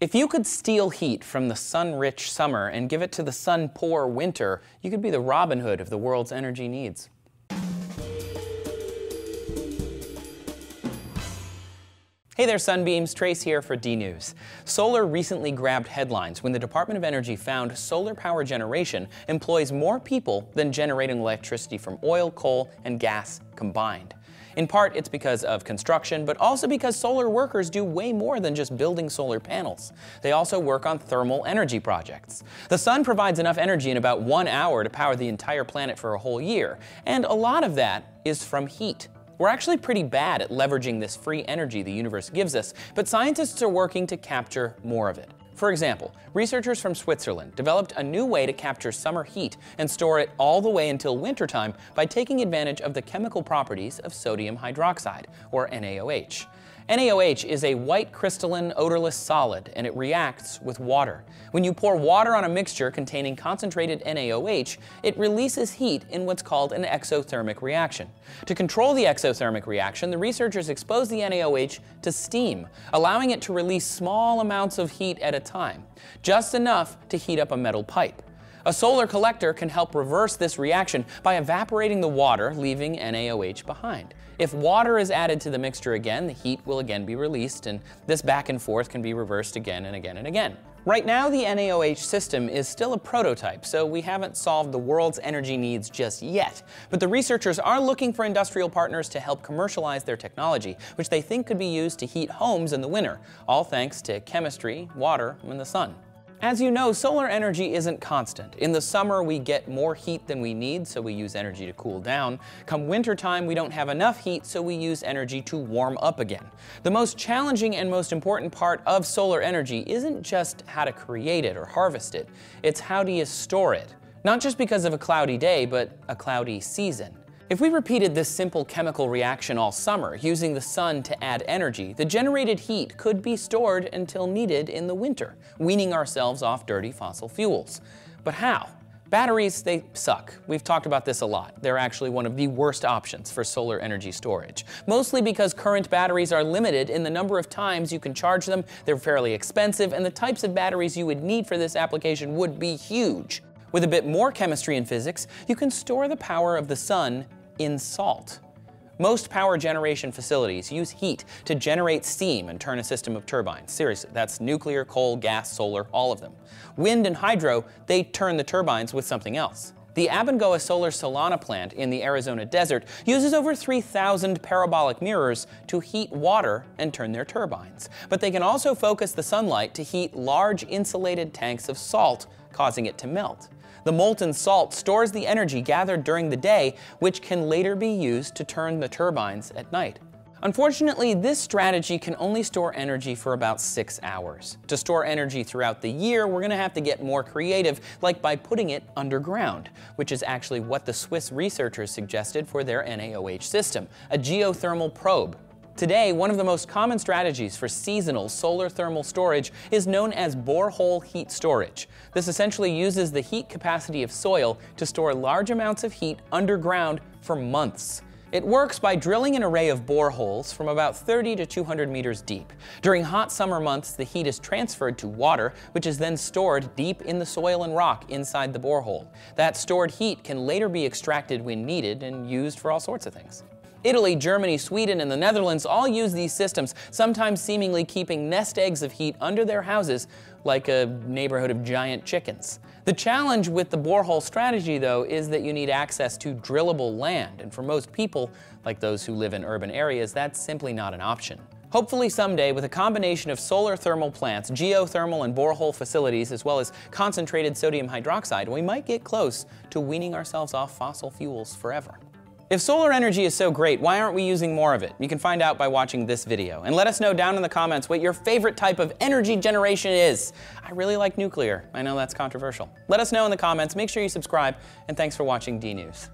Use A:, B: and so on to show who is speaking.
A: If you could steal heat from the sun-rich summer and give it to the sun-poor winter, you could be the Robin Hood of the world's energy needs. Hey there, Sunbeams. Trace here for DNews. Solar recently grabbed headlines when the Department of Energy found solar power generation employs more people than generating electricity from oil, coal, and gas combined. In part, it's because of construction, but also because solar workers do way more than just building solar panels. They also work on thermal energy projects. The sun provides enough energy in about one hour to power the entire planet for a whole year, and a lot of that is from heat. We're actually pretty bad at leveraging this free energy the universe gives us, but scientists are working to capture more of it. For example, researchers from Switzerland developed a new way to capture summer heat and store it all the way until wintertime by taking advantage of the chemical properties of sodium hydroxide, or NaOH. NaOH is a white crystalline odorless solid and it reacts with water. When you pour water on a mixture containing concentrated NaOH, it releases heat in what's called an exothermic reaction. To control the exothermic reaction, the researchers expose the NaOH to steam, allowing it to release small amounts of heat at a time, just enough to heat up a metal pipe. A solar collector can help reverse this reaction by evaporating the water, leaving NaOH behind. If water is added to the mixture again, the heat will again be released, and this back and forth can be reversed again and again and again. Right now, the NaOH system is still a prototype, so we haven't solved the world's energy needs just yet. But the researchers are looking for industrial partners to help commercialize their technology, which they think could be used to heat homes in the winter, all thanks to chemistry, water, and the sun. As you know, solar energy isn't constant. In the summer, we get more heat than we need, so we use energy to cool down. Come wintertime, we don't have enough heat, so we use energy to warm up again. The most challenging and most important part of solar energy isn't just how to create it or harvest it, it's how do you store it. Not just because of a cloudy day, but a cloudy season. If we repeated this simple chemical reaction all summer, using the sun to add energy, the generated heat could be stored until needed in the winter, weaning ourselves off dirty fossil fuels. But how? Batteries, they suck. We've talked about this a lot. They're actually one of the worst options for solar energy storage. Mostly because current batteries are limited in the number of times you can charge them, they're fairly expensive, and the types of batteries you would need for this application would be huge. With a bit more chemistry and physics, you can store the power of the sun in salt. Most power generation facilities use heat to generate steam and turn a system of turbines. Seriously, that's nuclear, coal, gas, solar, all of them. Wind and hydro, they turn the turbines with something else. The Abengoa Solar Solana plant in the Arizona desert uses over 3,000 parabolic mirrors to heat water and turn their turbines. But they can also focus the sunlight to heat large insulated tanks of salt, causing it to melt. The molten salt stores the energy gathered during the day, which can later be used to turn the turbines at night. Unfortunately, this strategy can only store energy for about six hours. To store energy throughout the year, we're going to have to get more creative, like by putting it underground, which is actually what the Swiss researchers suggested for their NaOH system, a geothermal probe Today, one of the most common strategies for seasonal solar thermal storage is known as borehole heat storage. This essentially uses the heat capacity of soil to store large amounts of heat underground for months. It works by drilling an array of boreholes from about 30 to 200 meters deep. During hot summer months, the heat is transferred to water, which is then stored deep in the soil and rock inside the borehole. That stored heat can later be extracted when needed and used for all sorts of things. Italy, Germany, Sweden, and the Netherlands all use these systems, sometimes seemingly keeping nest eggs of heat under their houses like a neighborhood of giant chickens. The challenge with the borehole strategy, though, is that you need access to drillable land, and for most people, like those who live in urban areas, that's simply not an option. Hopefully someday, with a combination of solar thermal plants, geothermal and borehole facilities, as well as concentrated sodium hydroxide, we might get close to weaning ourselves off fossil fuels forever. If solar energy is so great, why aren't we using more of it? You can find out by watching this video. And let us know down in the comments what your favorite type of energy generation is. I really like nuclear. I know that's controversial. Let us know in the comments, make sure you subscribe, and thanks for watching DNews.